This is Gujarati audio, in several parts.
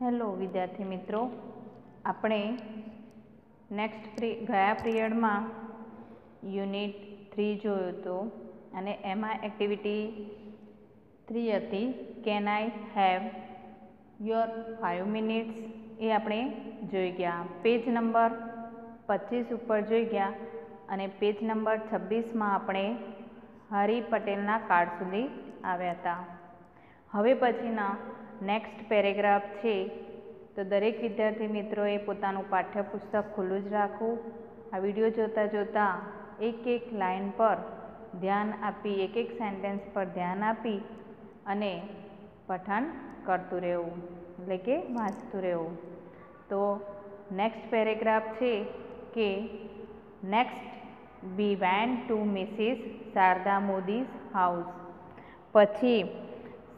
હેલો વિદ્યાર્થી મિત્રો. આપણે નેક્સ્ટ ગયા પિરિયડમાં યુનિટ થ્રી જોયું હતું અને એમાં એક્ટિવિટી થ્રી હતી. Can I have your five minutes એ આપણે જોઈ ગયા. પેજ નંબર પચીસ ઉપર જોઈ ગયા અને પેજ નંબર છવ્વીસમાં આપણે હરી પટેલના કાર્ડ સુધી આવ્યા હતા. હવે પછીના નેક્સ્ટ પેરેગ્રાફ છે. તો દરેક વિદ્યાર્થી મિત્રોએ પોતાનું પાઠ્યપુસ્તક ખુલ્લું જ રાખવું. આ વીડિયો જોતાં જોતાં એક એક લાઇન પર ધ્યાન આપી, એક એક સેન્ટેન્સ પર ધ્યાન આપી અને પઠન કરતું રહેવું, એટલે કે વાંચતું રહેવું. તો નેક્સ્ટ પેરેગ્રાફ છે કે next be went to Mrs Sharda Modi's house પછી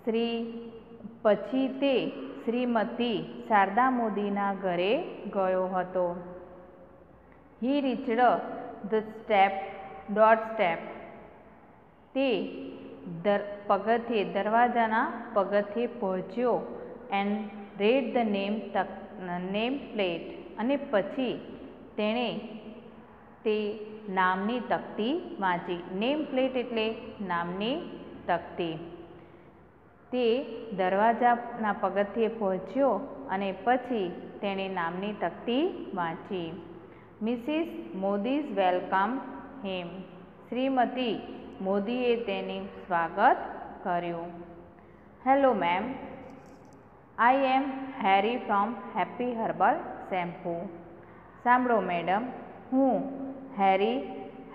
શ્રી પછી તે શ્રીમતી શારદા મોદીના ઘરે ગયો હતો. He reached the step door step. તે દર પગથે દરવાજાના પગથે પહોંચ્યો એન્ડ રેડ ધ નેમ તક નેમ પ્લેટ અને પછી તેણે તે નામની તકતી વાંચી. નેમ પ્લેટ એટલે નામની તકતી. તે દરવાજાના પગથિયે પહોંચ્યો અને પછી તેણે નામની તકતી વાંચી. Mrs Modi's welcome him. Shrimati મોદીએ તેનું સ્વાગત કર્યું. Hello ma'am, I am Harry from Happy Herbal shampoo. સાંભળો મેડમ, હું હેરી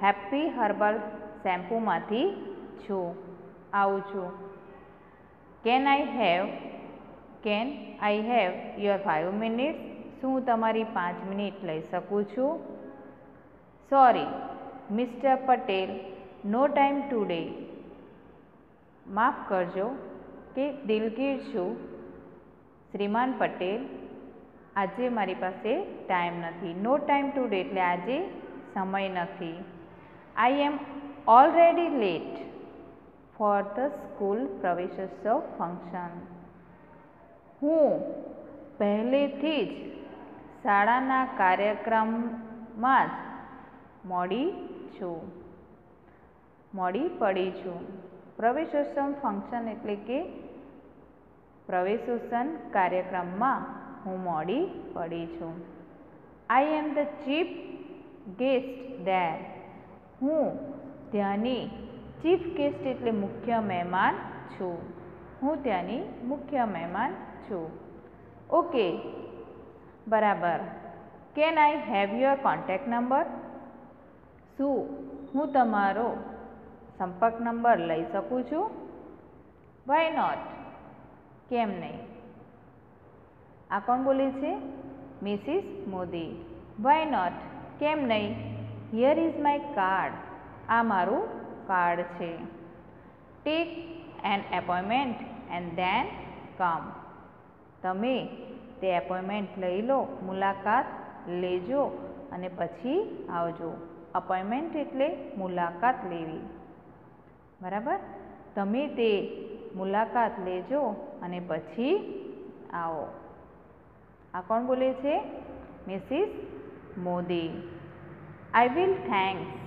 હેપી હર્બલ શેમ્પૂમાંથી છું. આવું છું. Can I have can I have your five minutes શું હું તમારી પાંચ મિનિટ લઈ શકું છું? Sorry mister Patel no time today માફ કરજો, કે દિલગીર છું. શ્રીમાન પટેલ, આજે મારી પાસે ટાઈમ નથી. નો ટાઈમ ટુડે એટલે આજે સમય નથી. I am already late for the school Praveshotsav function હું પહેલેથી જ શાળાના કાર્યક્રમમાં જ મોડી છું. મોડી પડી છું. પ્રવેશોત્સવ ફંક્શન એટલે કે પ્રવેશોત્સવ કાર્યક્રમમાં હું મોડી પડી છું. I am the chief guest there હું ત્યાંની ચીફ ગેસ્ટ એટલે મુખ્ય મહેમાન છું. હું ત્યાંની મુખ્ય મહેમાન છું. ઓકે. બરાબર. Can I have your contact number? શું હું તમારો સંપર્ક નંબર લઈ શકું છું? વાય નોટ કેમ નહીં? આ કોણ બોલે છે? મિસિસ મોદી. વાય નોટ કેમ નહીં? હિયર ઇઝ માય કાર્ડ આ મારું કાર્ડ છે. Take an appointment and then come તમે તે એપોઇન્ટમેન્ટ લઈ લો, મુલાકાત લેજો અને પછી આવજો. અપોઇન્ટમેન્ટ એટલે મુલાકાત લેવી. બરાબર? તમે તે મુલાકાત લેજો અને પછી આવો. આ કોણ બોલે છે? Mrs Modi. I will thanks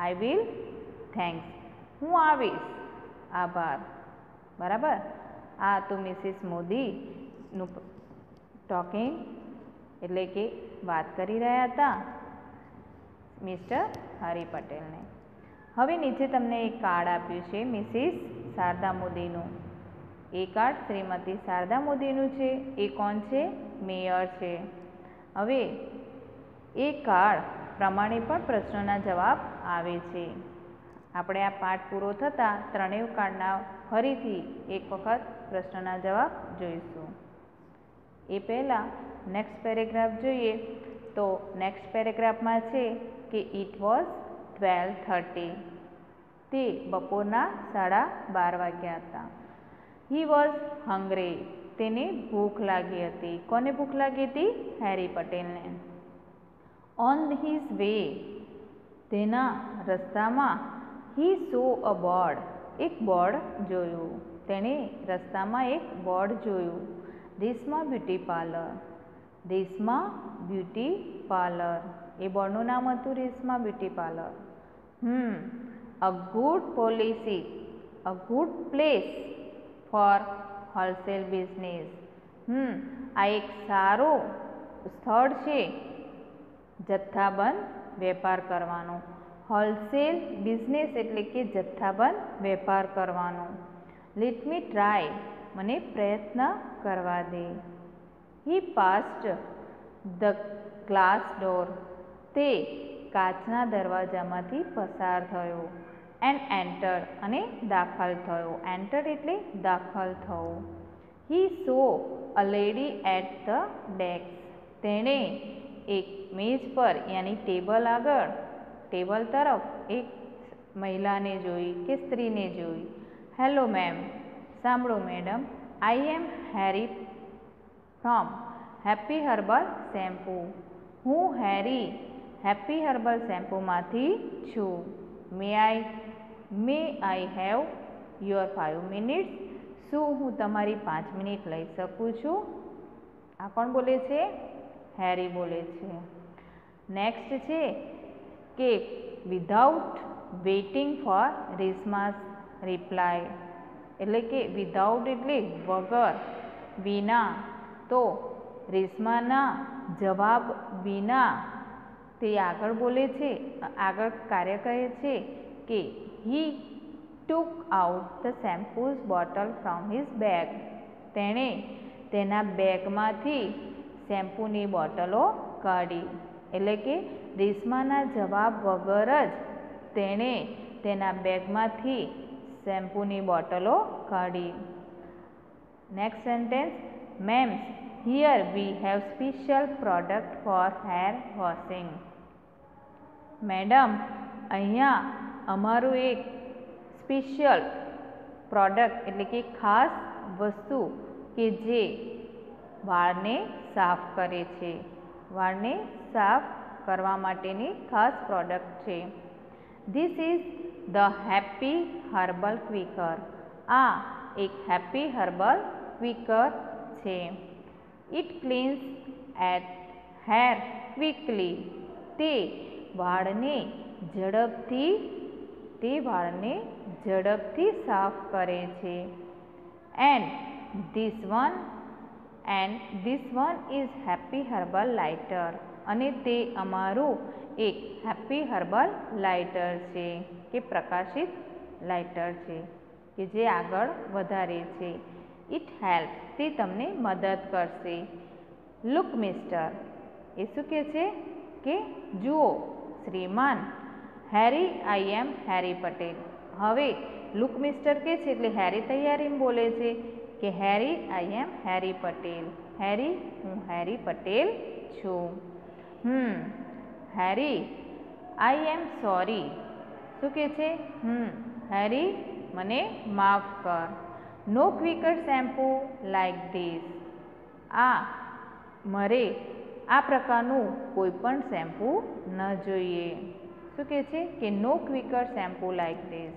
I will thanks હું આવીશ. આભાર. બરાબર? આ તો મિસિસ મોદીનું ટોકિંગ એટલે કે વાત કરી રહ્યા હતા મિસ્ટર હરિ પટેલને. હવે નીચે તમને એક કાર્ડ આપ્યું છે મિસિસ શારદા મોદીનું. એ કાર્ડ શ્રીમતી શારદા મોદીનું છે. એ કોણ છે? મેયર છે. હવે એ કાર્ડ પ્રમાણે પણ પ્રશ્નોના જવાબ આવે છે. આપણે આ પાઠ પૂરો થતાં ત્રણેય કાળના ફરીથી એક વખત પ્રશ્નના જવાબ જોઈશું. એ પહેલાં નેક્સ્ટ પેરેગ્રાફ જોઈએ તો નેક્સ્ટ પેરેગ્રાફમાં છે કે ઇટ વોઝ ટ્વેલ્વ થર્ટી તે બપોરના સાડા બાર વાગ્યા હતા. હી વોઝ હંગ્રી તેને ભૂખ લાગી હતી. કોને ભૂખ લાગી હતી? હેરી પટેલને ઓન હિઝ વે તેના રસ્તામાં હી સો અ બોર્ડ એક બોર્ડ જોયું. તેણે રસ્તામાં એક બોર્ડ જોયું. Reshma beauty parlour Reshma beauty parlour એ બોર્ડનું નામ હતું Reshma beauty parlour hmm, a good policy, a good place for wholesale business hmm, આ એક સારું સ્થળ છે, જથ્થાબંધ વેપાર કરવાનો. હોલસેલ બિઝનેસ એટલે કે જથ્થાબંધ વેપાર કરવાનો. લેટ મી ટ્રાય મને પ્રયત્ન કરવા દે. He passed the glass door તે કાચના દરવાજામાંથી પસાર થયો એન્ડ એન્ટર અને દાખલ થયો. એન્ટર એટલે દાખલ થવો. He saw a lady at the desk તેણે એક મેજ પર યાની ટેબલ આગળ, ટેબલ તરફ એક મહિલાને જોઈ કે સ્ત્રીને જોઈ. હેલો મેમ, સાંભળો madam, I am Harry from happy herbal shampoo. હું હેરી હેપી હર્બલ શેમ્પૂમાંથી છું. May I may I have your five minutes શું હું તમારી પાંચ મિનિટ લઈ શકું છું? આ કોણ બોલે છે? હેરી બોલે છે. નેક્સ્ટ છે કે without waiting for Reshma's reply એટલે કે વિધાઉટ એટલે વગર, વિના. તો રેશમાના જવાબ વિના. તે આગળ બોલે છે, આગળ કાર્ય કહે છે કે he took out the shampoos bottle from his bag તેણે તેના બેગમાંથી શેમ્પૂની બોટલો કાઢી. એટલે કે રેશમાના જવાબ વગર જ તેણે તેના બેગમાંથી શેમ્પૂની બોટલો કાઢી. Next sentence ma'am's here we have special product for hair washing madam અહીંયા અમારું એક સ્પેશિયલ પ્રોડક્ટ એટલે કે ખાસ વસ્તુ કે જે વાળને સાફ કરે છે. વાળને સાફ કરવા માટેની ખાસ પ્રોડક્ટ છે. This is the Happy Herbal quicker આ એક હેપી હર્બલ ક્વિકર છે. It cleans at hair quickly તે વાળને ઝડપથી, તે વાળને ઝડપથી સાફ કરે છે. And this one and this one is Happy Herbal lighter અને તે અમારું એક હેપી હર્બલ લાઇટર છે, કે પ્રકાશિત લાઇટર છે, કે જે આગળ વધારે છે. ઇટ હેલ્પ તે તમને મદદ કરશે. લુક મિસ્ટર એ શું કહે છે? કે જુઓ, શ્રીમાન હેરી આઈ એમ હેરી પટેલ હવે લુક મિસ્ટર કે છે? એટલે હેરી તૈયારીમાં બોલે છે. કે હેરી આઈ એમ હેરી પટેલ હેરી હું હેરી પટેલ છું હમ હેરી આઈ એમ સોરી શું કહે છે હમ હેરી મને માફ કર no quicker shampoo like this આ મારે આ પ્રકારનું કોઈ પણ શેમ્પૂ ન જોઈએ। શું કહે છે કે no quicker shampoo like this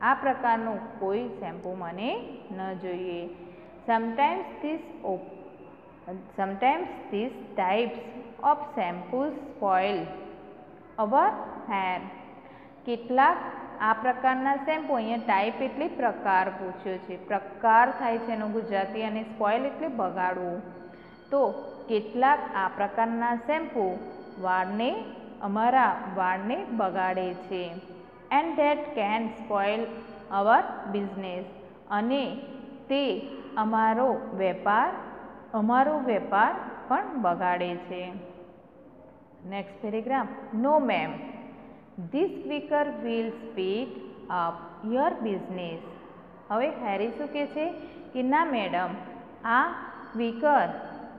આ પ્રકારનું કોઈ શેમ્પૂ મને ન જોઈએ। Sometimes this sometimes these types of shampoos spoil our hair કેટલાક આ પ્રકારના શેમ્પૂ અહીંયા ટાઈપ એટલે પ્રકાર પૂછ્યો છે. પ્રકાર થાય છે એનો ગુજરાતી અને સ્પોઇલ એટલે બગાડવું. તો કેટલાક આ પ્રકારના શેમ્પૂ વાળને, અમારા વાળને બગાડે છે. And that can spoil our business અને તે અમારો વેપાર અમારો વેપાર પણ બગાડે છે. Next paragraph no ma'am this quicker will speed up your business હવે હેરી શું કહે છે? કે ના મેડમ આ ક્વિકર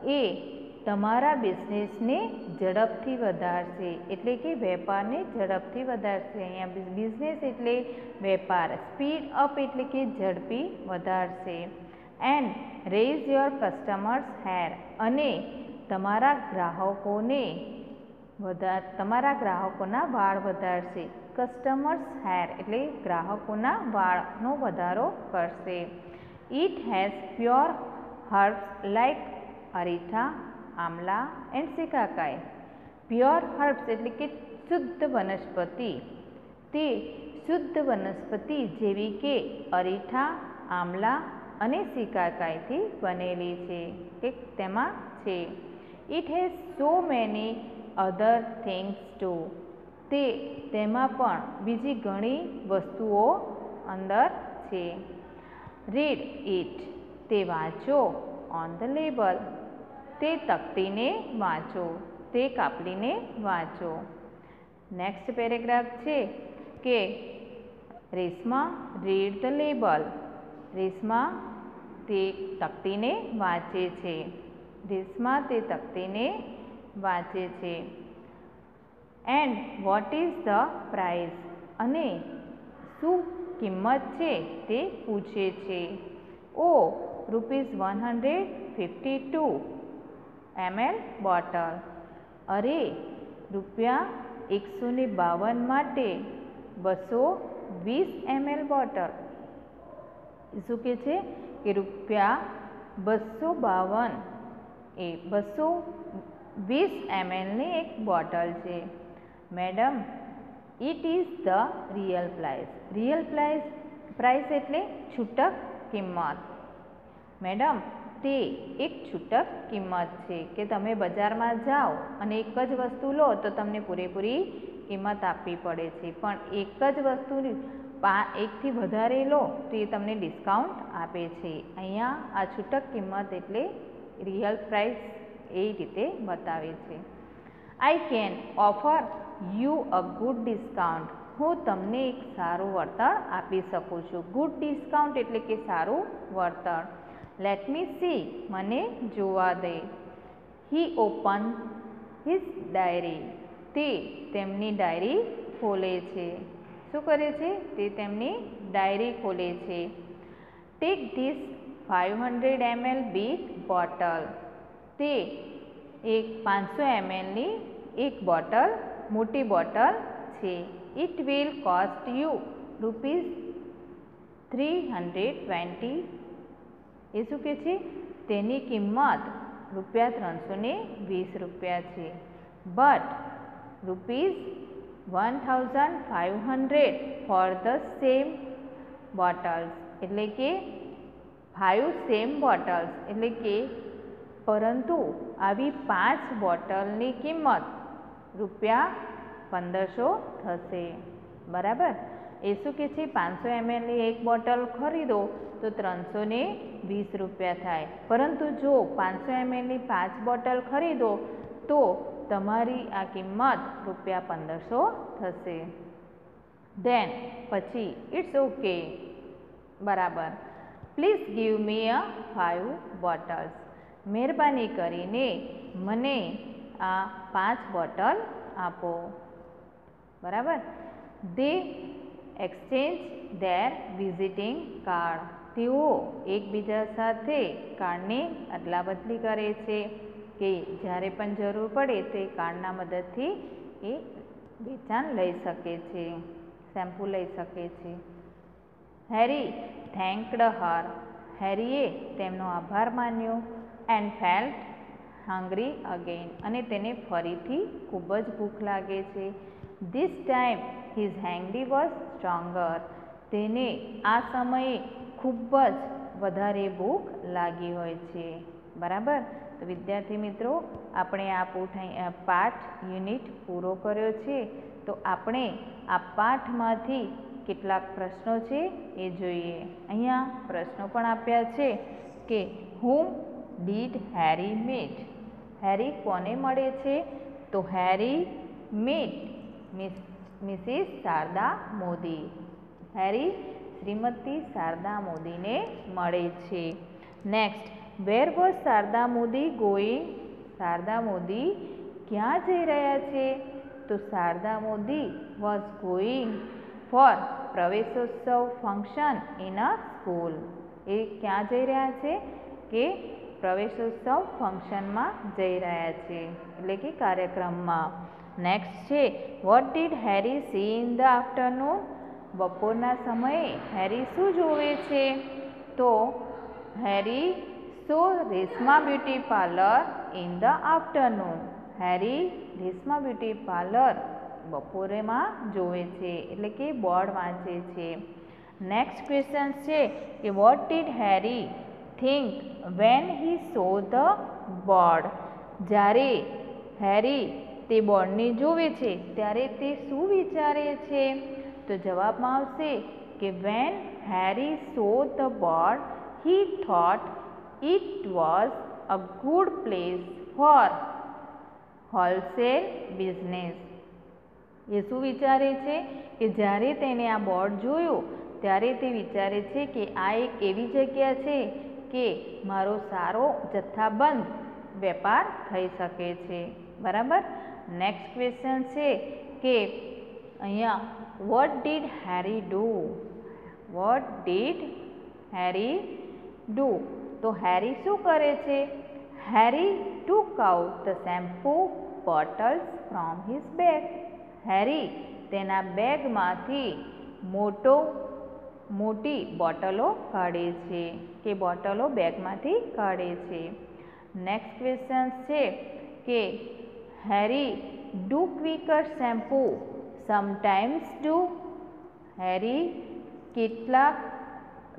એ તમારા બિઝનેસને ઝડપથી વધારશે. એટલે કે વેપારને ઝડપથી વધારશે. અહીંયા બિઝનેસ એટલે વેપાર. સ્પીડ અપ એટલે કે ઝડપી વધારશે. And raise your customers hair અને તમારા ગ્રાહકોને વધાર તમારા ગ્રાહકોના વાળ વધારશે. કસ્ટમર્સ હેર એટલે ગ્રાહકોના વાળનો વધારો કરશે. It has pure herbs like aritha, amla and shikakai pure herbs એટલે કે શુદ્ધ વનસ્પતિ. તે શુદ્ધ વનસ્પતિ જેવી કે અરીઠા, આમલા અને સિકાકાઈથી બનેલી છે. કે તેમાં છે. It has so many other things to તે, તેમાં પણ બીજી ઘણી વસ્તુઓ અંદર છે. રીડ ઇટ તે વાંચો. ઓન ધ લેબલ તે તકતીને વાંચો. તે કાપલીને વાંચો. નેક્સ્ટ પેરેગ્રાફ છે કે Reshma read the label Reshma તે તકતીને વાંચે છે. રેશમા તે તકતીને વાંચે છે. And what is the price અને શું કિંમત છે તે પૂછે છે. ઓ, rupees one hundred fifty two ML bottle. અરે, રૂપિયા એકસો ને બાવન માટે બસો વીસ એમએલ બોટલ. શું કહે છે? કે રૂપિયા બસો બાવન. એ બસો વીસ એમએલની એક બોટલ છે. Madam it is the real price real price price એટલે છૂટક કિંમત. મેડમ, તે એક છૂટક કિંમત છે કે તમે બજારમાં જાઓ અને એક જ વસ્તુ લો તો તમને પૂરેપૂરી કિંમત આપવી પડે છે. પણ એક જ વસ્તુની પા એકથી વધારે લો તો એ તમને ડિસ્કાઉન્ટ આપે છે. અહીંયા આ છૂટક કિંમત એટલે રિયલ પ્રાઇસ એ રીતે બતાવે છે. I can offer you a good discount હું તમને એક સારું વળતર આપી શકું છું. ગુડ ડિસ્કાઉન્ટ એટલે કે સારું વળતર. લેટ મી સી મને જોવા દે. હી ઓપન હિઝ ડાયરી તે તેમની ડાયરી ખોલે છે. શું કરે છે? તે તેમની ડાયરી ખોલે છે. Take this 500 ML big bottle તે એક પાંચસો એમએલની એક બોટલ, મોટી બોટલ છે. It will cost you rupees three hundred twenty એ શું કે છે? તેની કિંમત રૂપિયા ત્રણસો વીસ રૂપિયા છે. But rupees 1500 for the same bottles. એટલે કે 5 same bottles. એટલે કે પરંતુ આવી 5 બોટલની કિંમત રૂપિયા 1500 થશે. બરાબર? એ શું કે છે પાંચસો એમએલની એક બોટલ ખરીદો તો ત્રણસો ને વીસ રૂપિયા થાય. પરંતુ જો પાંચસો એમએલની પાંચ બોટલ ખરીદો તો તમારી આ કિંમત રૂપિયા પંદરસો થશે. ધેન પછી ઇટ્સ ઓકે બરાબર. Please give me a five bottles મહેરબાની કરીને મને આ પાંચ બોટલ આપો. બરાબર? They exchange their visiting card તેઓ એકબીજા સાથે કાર્ડની અદલા બદલી કરે છે. કે જ્યારે પણ જરૂર પડે તે કાર્ડના મદદથી એ વેચાણ લઈ શકે છે, શેમ્પૂ લઈ શકે છે. હેરી થેન્કડ હર હેરીએ તેમનો આભાર માન્યો એન્ડ ફેલ્ટ હાંગરી અગેન અને તેને ફરીથી ખૂબ જ ભૂખ લાગે છે. This time his hungry was stronger તેને આ સમયે ખૂબ જ વધારે ભૂખ લાગી હોય છે. બરાબર? તો વિદ્યાર્થી મિત્રો, આપણે આ પૂઠ પાઠ, યુનિટ પૂરો કર્યો છે. તો આપણે આ પાઠમાંથી કેટલાક પ્રશ્નો છે એ જોઈએ. અહીંયા પ્રશ્નો પણ આપ્યા છે કે હું ડીડ હેરી મીટ હેરી કોને મળે છે? તો Harry meet miss Mrs Sharda Modi. Harry Shrimati Sharda મોદીને મળે છે. Next where was Sharda Modi going Sharda Modi ક્યાં જઈ રહ્યા છે? તો Sharda Modi was going for Praveshotsav function in a school એ ક્યાં જઈ રહ્યા છે? કે પ્રવેશોત્સવ ફંક્શનમાં જઈ રહ્યા છે. એટલે કે કાર્યક્રમમાં. નેક્સ્ટ છે what did Harry see in the afternoon બપોરના સમયે હેરી શું જોવે છે? તો Harry saw Reshma beauty parlour in the afternoon Harry Reshma beauty parlour બપોરેમાં જોવે છે, એટલે કે બોર્ડ વાંચે છે. નેક્સ્ટ ક્વેશ્ચન છે કે what did Harry think when he saw the board જ્યારે હેરી તે બોર્ડને જોવે છે, ત્યારે તે શું વિચારે છે? તો જવાબમાં આવશે કે when Harry saw the board he thought it was a good place for wholesale business એ શું વિચારે છે કે જ્યારે તેને આ બોર્ડ જોયું, ત્યારે તે વિચારે છે કે આ એક એવી જગ્યા છે કે મારો સારો જથ્થાબંધ વેપાર થઈ શકે છે. બરાબર? નેક્સ્ટ ક્વેશ્ચન છે કે અહીંયા what did Harry do what did Harry do તો હેરી શું કરે છે? Harry took out the shampoo bottles from his bag. Harry તેના બેગમાંથી મોટો, મોટી બોટલો કાઢે છે કે બોટલો બેગમાંથી કાઢે છે. નેક્સ્ટ ક્વેશ્ચન છે કે Harry do quicker shampoo sometimes do? Harry કેટલાક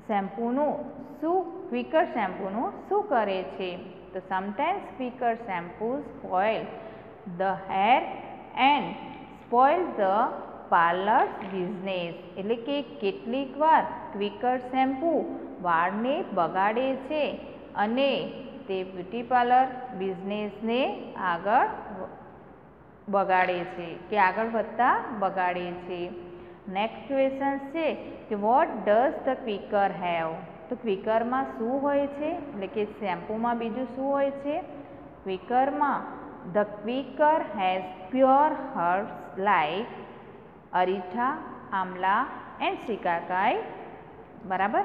શેમ્પૂનું શું ક્વિકર શેમ્પૂનું શું કરે છે? તો sometimes quicker shampoo spoil the hair and spoil the parlour's business એટલે કે કેટલીક વાર ક્વિકર શેમ્પૂ વાળને બગાડે છે અને તે બ્યુટી પાર્લર બિઝનેસને આગળ બગાડે છે કે આગળ વધતા બગાડે છે. નેક્સ્ટ ક્વેશ્ચન છે કે what does the quicker have તો ક્વિકરમાં શું હોય છે? એટલે કે શેમ્પૂમાં બીજું શું હોય છે? ક્વિકરમાં, the quicker has pure herbs like aritha, amla and shikakai. બરાબર?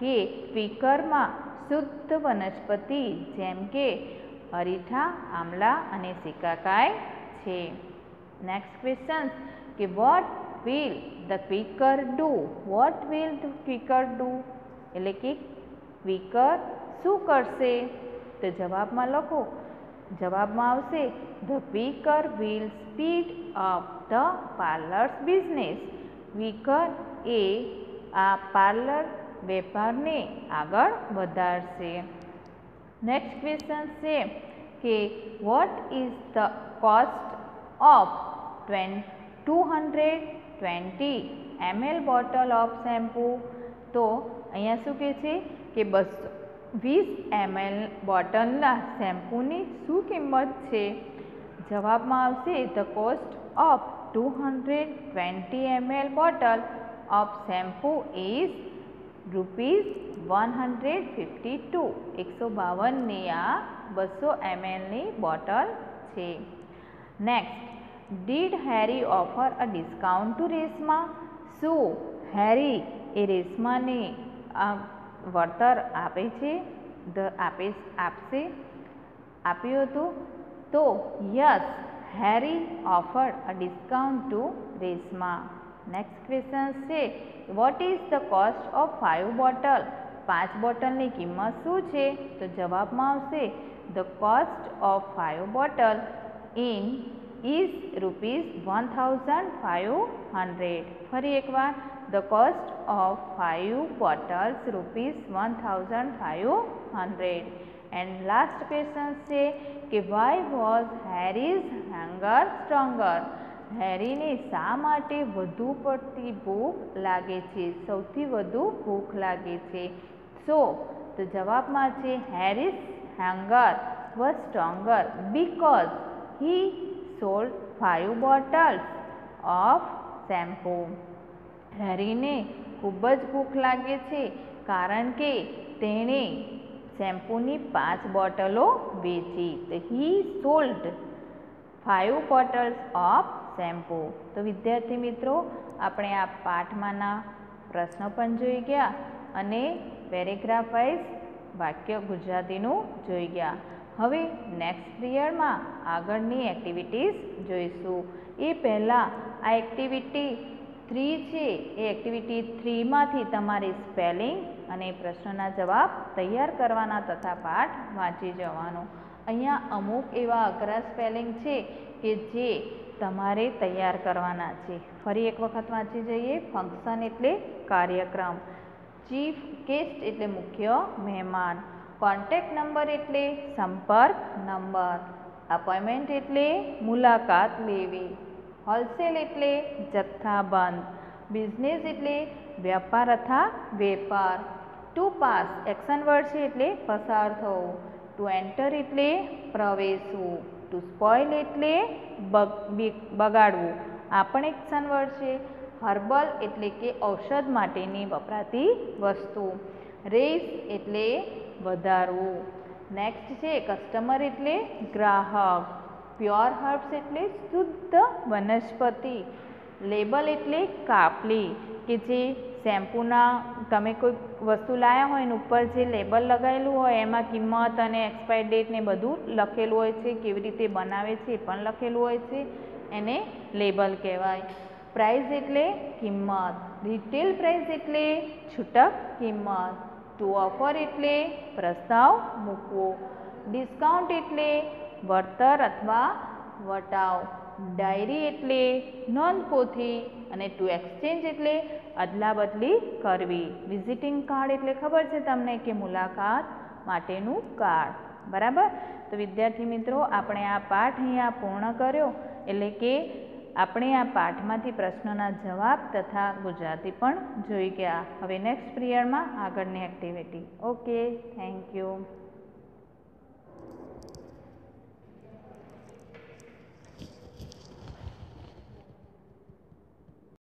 કે ક્વિકરમાં, શુદ્ધ વનસ્પતિ જેમ કે અરીઠા, આમલા અને સિકાકાઈ છે. નેક્સ્ટ ક્વેશ્ચન કે what will the quicker do what will the quicker do એટલે કે ક્વિકર શું કરશે? તો જવાબમાં લખો. જવાબમાં આવશે the quicker will speed up the parlour's business quicker એ આ પાર્લર વેપારને આગળ વધારશે. નેક્સ્ટ ક્વેશ્ચન છે કે what is the cost of twenty two hundred twenty ML bottle of shampoo તો અહીંયા શું કહે છે કે બસો વીસ એમએલ બોટલના શેમ્પૂની શું કિંમત છે? જવાબમાં આવશે the cost of two hundred twenty ML bottle of shampoo is rupees one hundred fifty two એકસો બાવનની આ બસો એમએલની બોટલ છે. Next did Harry offer a discount to રેસમાં શું હેરી એ રેશમાને વળતર આપે છે, ધ આપે આપશે, આપ્યું હતું. તો yes, Harry offered a discount to Reshma next question છે what is the cost of five bottle પાંચ બોટલની કિંમત શું છે? તો જવાબમાં આવશે the cost of five bottle in is rupees one thousand five hundred ફરી એકવાર. The cost of five bottles rupees one thousand five question છે કે why was Harry's hunger stronger હેરીને શા માટે વધુ પડતી ભૂખ લાગે છે? સૌથી વધુ ભૂખ લાગે છે. સો તો જવાબમાં છે Harry's hunger was stronger because he sold five bottles of shampoo હેરીને ખૂબ જ ભૂખ લાગે છે કારણ કે તેણે શેમ્પૂની પાંચ બોટલો વેચી તો he sold five bottles of shampoo. તો વિદ્યાર્થી મિત્રો, આપણે આ પાઠમાંના પ્રશ્નો પણ જોઈ ગયા અને પેરેગ્રાફ વાઇઝ વાક્ય ગુજરાતીનું જોઈ ગયા. હવે નેક્સ્ટ પિરિયડમાં આગળની એક્ટિવિટીઝ જોઈશું. એ પહેલાં આ એક્ટિવિટી થ્રી છે. એ એક્ટિવિટી થ્રીમાંથી તમારે સ્પેલિંગ અને પ્રશ્નના જવાબ તૈયાર કરવાના તથા પાઠ વાંચી જવાનો. અહીંયા અમુક એવા અઘરા સ્પેલિંગ છે કે જે તમારે તૈયાર કરવાના છે. ફરી એક વખત વાંચી જઈએ. ફંક્શન એટલે કાર્યક્રમ. ચીફ ગેસ્ટ એટલે મુખ્ય મહેમાન. કોન્ટેક્ટ નંબર એટલે સંપર્ક નંબર અપોઇન્ટમેન્ટ એટલે મુલાકાત લેવી. હોલસેલ એટલે જથ્થાબંધ બિઝનેસ એટલે વ્યાપાર અથવા વેપાર. ટુ પાસ એક્શન વર્ડ છે એટલે પસાર થવું. ટુ એન્ટર એટલે પ્રવેશવું. ટુ સ્પોઇલ એટલે બગાડવું. આ પણ એક્શન વર્ડ છે. હર્બલ એટલે કે ઔષધ માટેની વપરાતી વસ્તુ. રેસ એટલે વધારવું. નેક્સ્ટ છે કસ્ટમર એટલે ગ્રાહક. પ્યોર હર્બ્સ એટલે શુદ્ધ વનસ્પતિ. લેબલ એટલે કાપલી, કે જે શેમ્પૂના તમે કોઈ વસ્તુ લાવ્યા હોય ને ઉપર જે લેબલ લગાવેલું હોય, એમાં કિંમત અને એક્સપાયર ડેટ ને બધું લખેલું હોય છે, કેવી રીતે બનાવે છે એ પણ લખેલું હોય છે, એને લેબલ કહેવાય. પ્રાઇસ એટલે કિંમત. રિટેલ પ્રાઇસ એટલે છૂટક કિંમત. ટુ ઓફર એટલે પ્રસ્તાવ મૂકવો. ડિસ્કાઉન્ટ એટલે વળતર અથવા વટાવ. ડાયરી એટલે નોંધપોથી અને ટુ એક્સચેન્જ એટલે અદલાબદલી કરવી. વિઝિટિંગ કાર્ડ એટલે ખબર છે તમને કે મુલાકાત માટેનું કાર્ડ બરાબર? તો વિદ્યાર્થી મિત્રો, આપણે આ પાઠ અહીંયા પૂર્ણ કર્યો. એટલે કે આપણે આ પાઠમાંથી પ્રશ્નોના જવાબ તથા ગુજરાતી પણ જોઈ ગયા. હવે નેક્સ્ટ પિરિયડમાં આગળની એક્ટિવિટી ઓકે થેન્ક યુ